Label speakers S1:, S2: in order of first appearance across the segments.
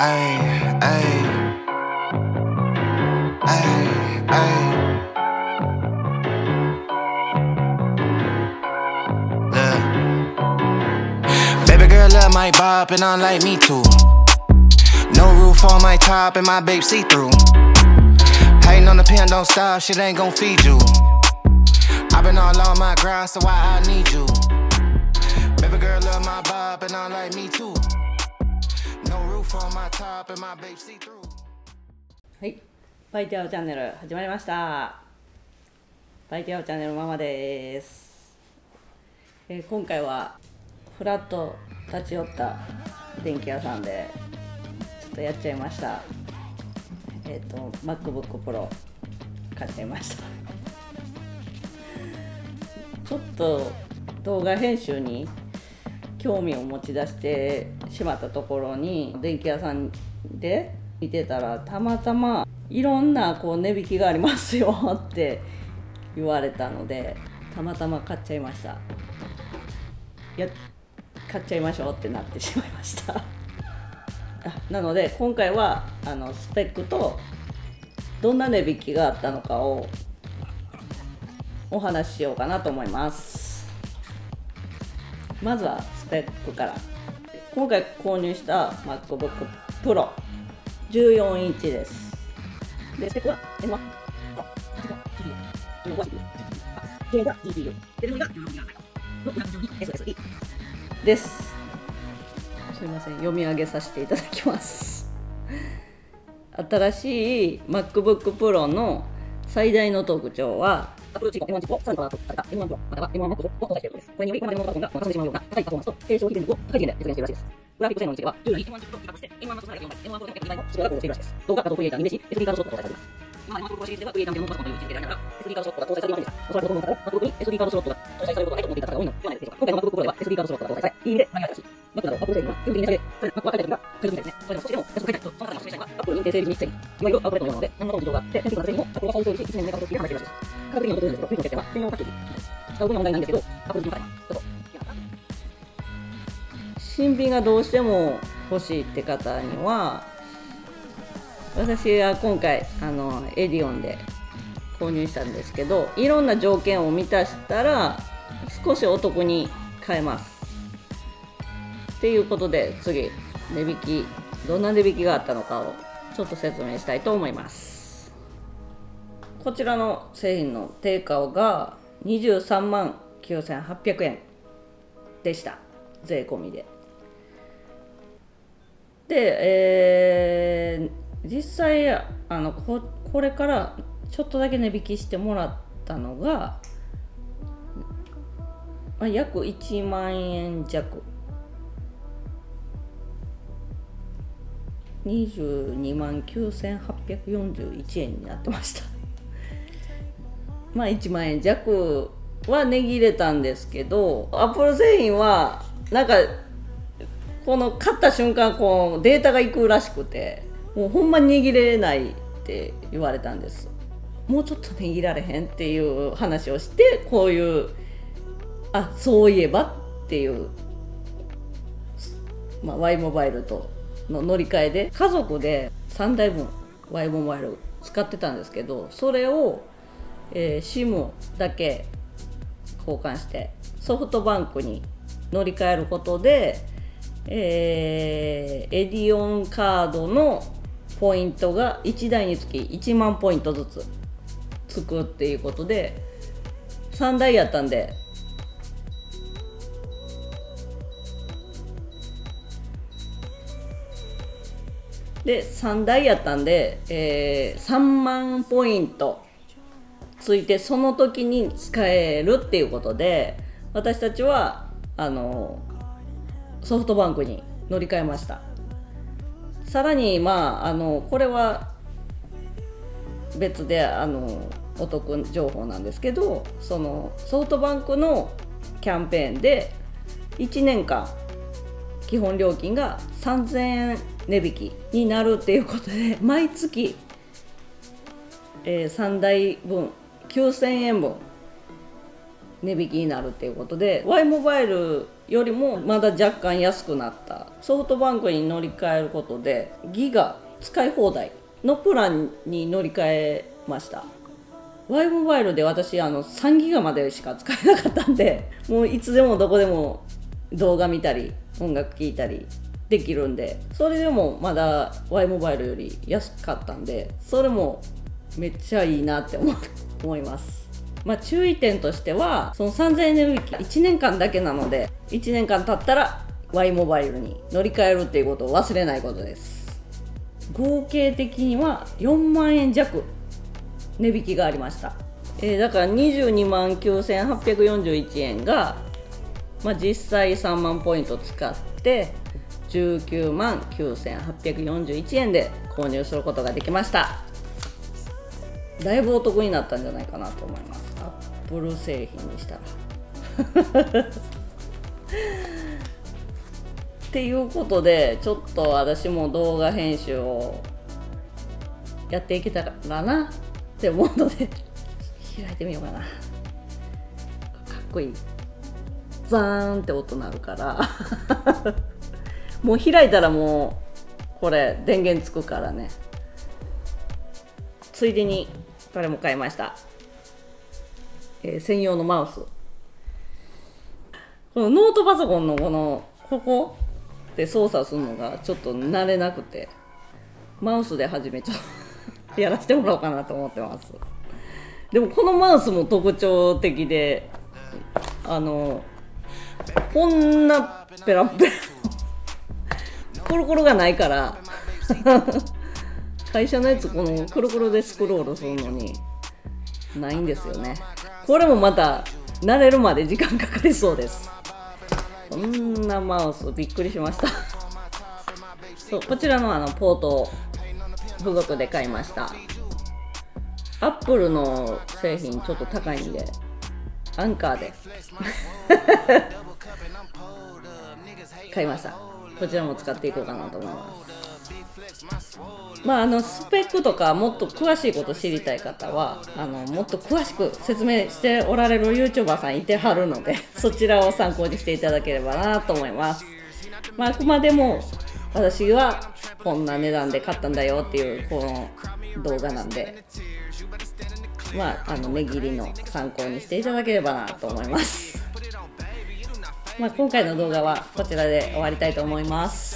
S1: Ay, ay. Ay, ay. Baby girl love my bop and unlike me too. No roof on my top and my babe see through. Hating on the pen, don't stop, shit ain't gon' feed you. i been all on my grind, so why I need you. Baby girl love my bop and unlike me too.
S2: はい、バイティアオチャンネル始まりました。バイティアオチャンネルママです。えー今回はフラッと立ち寄った電気屋さんでちょっとやっちゃいました。えっ、と MacBook Pro 買っちゃいました。ちょっと動画編集に興味を持ち出してしまったところに電気屋さんで見てたらたまたまいろんなこう値引きがありますよって言われたのでたまたま買っちゃいました。いや買っちゃいましょうってなってしまいました。なので今回はあのスペックとどんな値引きがあったのかをお話ししようかなと思います。まずはスペックから。今回購入した MacBook Pro 14インチです。でスペックは M1 J が GPU でが SSD です。すいません。読み上げさせていただきます。新しい MacBook Pro の最大の特徴は Apple チップ M1 チップをさらにパワーアップされた M1 Pro または M1 MacBook を搭載していることです。これにより今までのパソコンが重ねてしまうような高いパフォーマンスと低消費電力を高い次元で実現しているらしいです。グラフィック性能については、従来 M1 チップと比較して M1 Max の4倍、M1 Pro の2倍もスピードが向上しているらしいです。動画画像クリエイターに嬉しい SD カードスロットが搭載されています。今まで MacBook Pro シリーズではクリエイター向けのパソコンという位置づけでありながら SD カードスロットが搭載されていませんでした。おそらくほとんどの方が MacBook に SD カードスロットが搭載されることがないと思っていた方が多いのではないでしょうか。今回の MacBook Pro では SD カードスロットが搭載され、いい意味で何が新しい。Mac など Apple 製品は基本的に値下げされ、Mac は高い時が買い時みたいですね。それでも少しでも安く買いたいと、その方の推薦が Apple 認定整備に一切いわゆるアウトレットのようなので、何の事情があって、選手の製品も Apple が再整備し、1年目から時で販売しているらしいです。価格的に劣るんですけど、フィルムの決定は専用パッケージ。使う分には問題ないんですけど、Apple 自身からちょっと新品がどうしても欲しいって方には私が今回あのエディオンで購入したんですけどいろんな条件を満たしたら少しお得に買えますっていうことで次値引きどんな値引きがあったのかをちょっと説明したいと思いますこちらの製品の定価が23万9800円でした。税込みで。で、えー実際あのここれからちょっとだけ値引きしてもらったのが、まあ、約1万円弱。22万9841円になってました。まあ1万円弱は値切れたんですけどアップル製品はなんかこの買った瞬間こうデータがいくらしくてもうほんまに握れないって言われたんです。もうちょっと握られへんっていう話をしてこういうあそういえばっていう、まあ、Y モバイルとの乗り換えで家族で3台分 Y モバイル使ってたんですけどそれを、えー、SIM だけ交換してソフトバンクに乗り換えることで、えーエディオンカードのポイントが1台につき1万ポイントずつつくっていうことで3台やったんで。で3台やったんで、えー3万ポイントついてその時に使えるっていうことで私たちはあのソフトバンクに乗り換えました。さらにまああのこれは別であのお得情報なんですけどそのソフトバンクのキャンペーンで1年間基本料金が3000円値引きになるっていうことで毎月、えー3台分9000円分値引きになるっていうことで Y モバイルよりもまだ若干安くなった。ソフトバンクに乗り換えることでギガ使い放題のプランに乗り換えました。Y モバイルで私あの3ギガまでしか使えなかったんで もういつでもどこでも動画見たり音楽聴いたりできるんでそれでもまだ Y モバイルより安かったんでそれもめっちゃいいなって思思います。まあ、注意点としてはその3000円値引き1年間だけなので1年間経ったら Y モバイルに乗り換えるっていうことを忘れないことです。合計的には4万円弱値引きがありました、えー、だから22万9841円が、まあ、実際3万ポイント使って19万9841円で購入することができました。だいぶお得になったんじゃないかなと思います。アップル製品にしたら。っていうことでちょっと私も動画編集をやっていけたらなって思うので開いてみようかな。かっこいい。ザーンって音鳴るから。もう開いたらもうこれ電源つくからね。ついでにこれも買いました、えー、専用のマウス。このノートパソコンのこのここで操作するのがちょっと慣れなくてマウスで始めちゃう やらせてもらおうかなと思ってます。でもこのマウスも特徴的であのこんなペラペラコロコロがないから。会社のやつこのくるくるでスクロールするのにないんですよね。これもまた慣れるまで時間かかりそうです。こんなマウスびっくりしました。そうこちらのあのポート付属で買いました。アップルの製品ちょっと高いんでアンカーで。買いました。こちらも使っていこうかなと思います。まあ、あのスペックとかもっと詳しいこと知りたい方はあのもっと詳しく説明しておられる YouTuber さんいてはるので そちらを参考にしていただければなと思います、まあ、あくまでも私はこんな値段で買ったんだよっていうこの動画なんでまああの値切りの参考にしていただければなと思います。まあ、今回の動画はこちらで終わりたいと思います。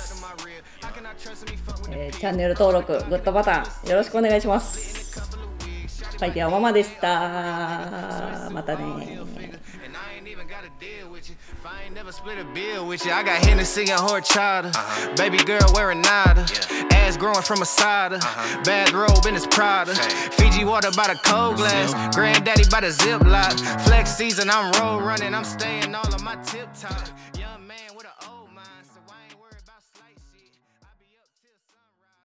S2: えー、チャンネル登録、グッドボタンよろしくお願いします。はい、ではママでした。またね。I ain't never split a bill with you. I got Hennessy and horchata. Uh-huh. Baby girl wearing nada. Yeah. Ass growing from a cider. Uh-huh. Bathrobe in his Prada. Okay. Fiji water by the cold glass. Granddaddy by the zip lock. Flex season, I'm road running. I'm staying all of my tip top.